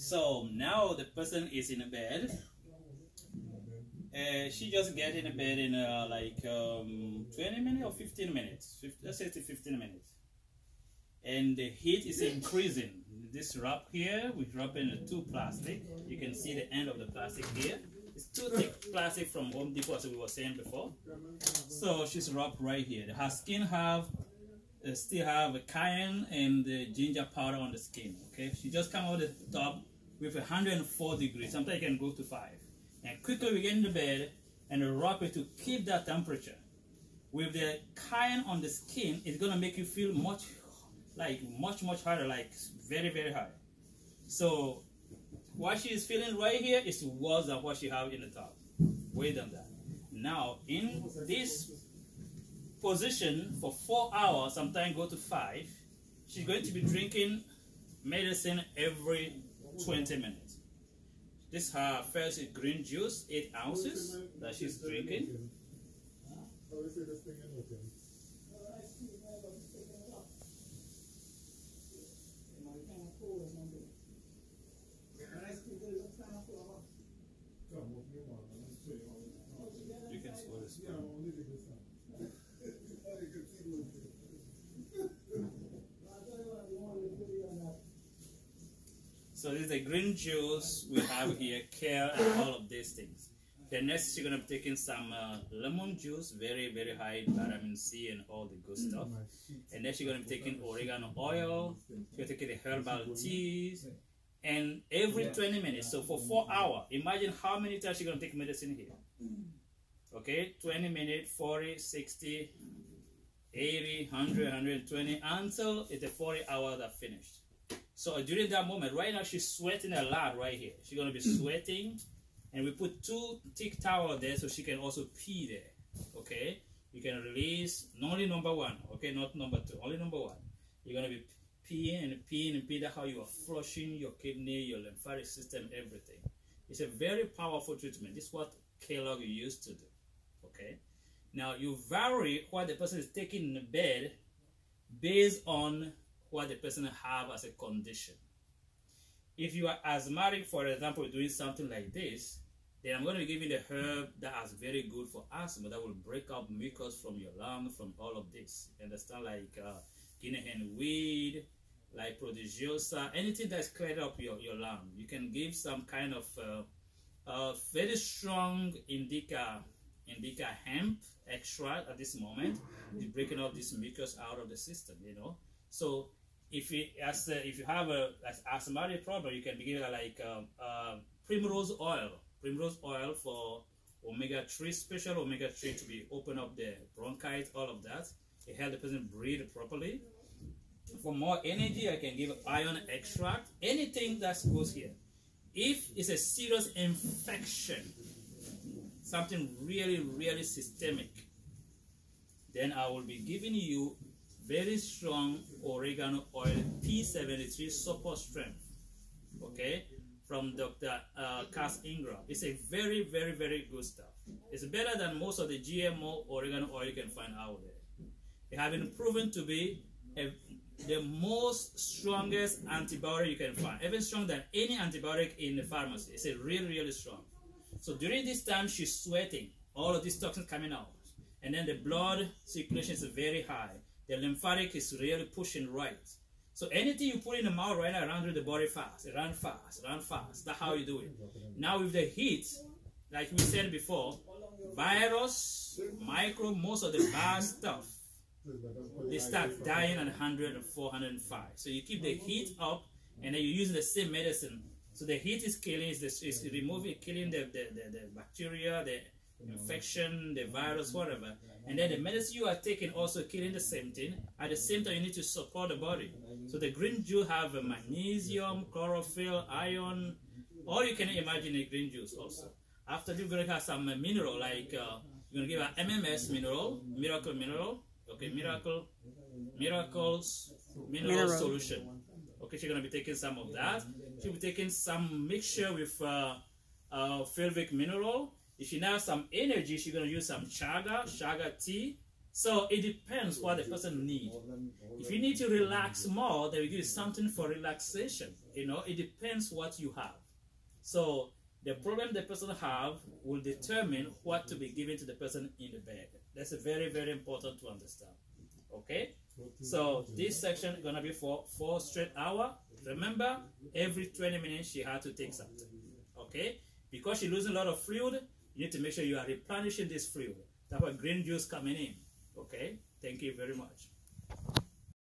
So now the person is in a bed. Uh, she just get in a bed in uh, like um, 20 minutes or 15 minutes. 15, let's say it's 15 minutes. And the heat is increasing. This wrap here, we wrap in two plastic. You can see the end of the plastic here. It's too thick plastic from Home Depot as we were saying before. So she's wrapped right here. Her skin have uh, still have a cayenne and the ginger powder on the skin. Okay, she just come out the top with 104 degrees. Sometimes you can go to five. And quickly we get in the bed and wrap it to keep that temperature. With the cayenne on the skin, it's gonna make you feel much like much much harder, like very very hard. So what she is feeling right here is worse than what she have in the top. Way than that. Now in this position for four hours, sometimes go to five, she's going to be drinking medicine every 20 minutes. This is her first green juice, eight ounces that she's drinking. You can swallow this. Juice we have here, kale and all of these things. Then next you're gonna be taking some uh, lemon juice, very very high vitamin C and all the good stuff. And then you're gonna be taking oregano oil. You're taking the herbal teas, and every 20 minutes. So for four hours, imagine how many times you're gonna take medicine here. Okay, 20 minutes, 40, 60, 80, 100, 120 until it's a 40 hour that finished. So during that moment, right now she's sweating a lot right here. She's gonna be mm. sweating, and we put two thick towel there so she can also pee there. Okay, you can release only number one. Okay, not number two, only number one. You're gonna be peeing and peeing and peeing. That's how you are flushing your kidney, your lymphatic system, everything. It's a very powerful treatment. This is what Kellogg used to do. Okay, now you vary what the person is taking in the bed based on what the person have as a condition. If you are asthmatic, for example, doing something like this, then I'm going to give you the herb that is very good for asthma that will break up mucus from your lung, from all of this. You understand, like uh, guinea hen weed, like prodigiosa, anything that's cleared up your, your lung. You can give some kind of uh, uh, very strong indica indica hemp extract at this moment, breaking up this mucus out of the system. You know, so if you as uh, if you have a as asthmatic problem, you can be given like um, uh, primrose oil, primrose oil for omega three, special omega three to be open up the bronchitis, all of that. It help the person breathe properly. For more energy, I can give iron extract, anything that goes here. If it's a serious infection, something really, really systemic, then I will be giving you very strong oregano oil P73 super strength. Okay, from Dr. Uh, Cass Ingram. It's a very, very, very good stuff. It's better than most of the GMO oregano oil you can find out there. It has been proven to be a, the most strongest antibiotic you can find, even stronger than any antibiotic in the pharmacy. It's a really, really strong. So during this time, she's sweating, all of these toxins coming out, and then the blood circulation is very high. The lymphatic is really pushing right. So anything you put in the mouth right now run through the body fast, run fast, run fast. That's how you do it. Now with the heat, like we said before, virus, micro, most of the bad stuff, they start dying at 100 and 405. So you keep the heat up, and then you use the same medicine. So the heat is killing, is, is removing, killing the, the, the, the bacteria, the infection, the mm-hmm. virus, mm-hmm. whatever. And then the medicine you are taking also killing the same thing. At the same time, you need to support the body. So the green juice have a magnesium, mm-hmm. chlorophyll, iron, or you can imagine a green juice also. After you're going to have some uh, mineral like uh, you're going to give an MMS mineral, miracle mineral, okay, miracle, miracles mineral, Mineral. solution. Okay, she's going to be taking some of that. She'll be taking some mixture with uh, uh, fulvic mineral. If she now has some energy, she's going to use some chaga, chaga tea, So it depends what the person needs. If you need to relax more, they will give you something for relaxation. You know, it depends what you have. So the problem the person have will determine what to be given to the person in the bed. That's very, very important to understand. Okay? So this section is gonna be for four straight hour. Remember, every 20 minutes she had to take something. Okay? Because she losing a lot of fluid, you need to make sure you are replenishing this fluid. That's why green juice coming in. Okay? Thank you very much.